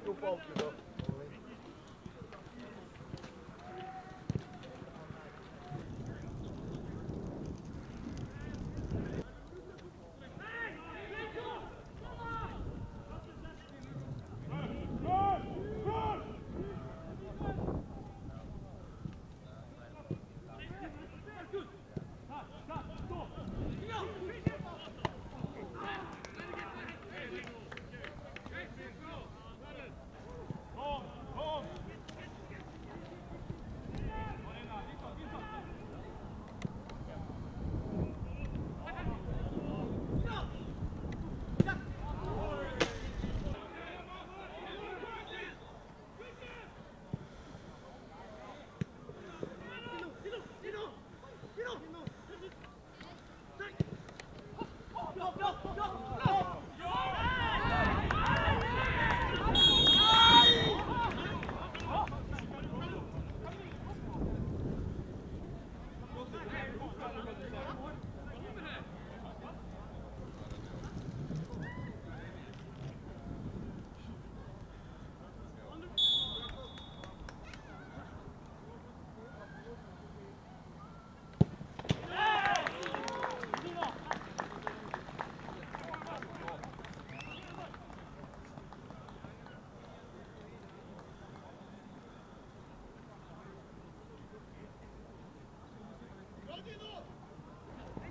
pro palco,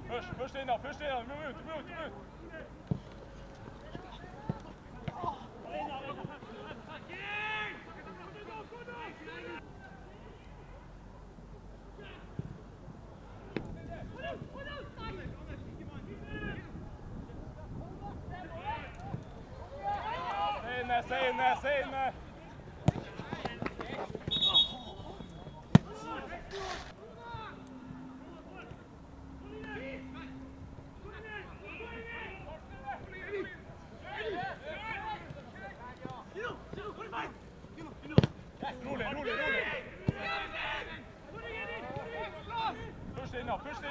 Push, push in now, push in now, move move move se inne, se inne. Rolig,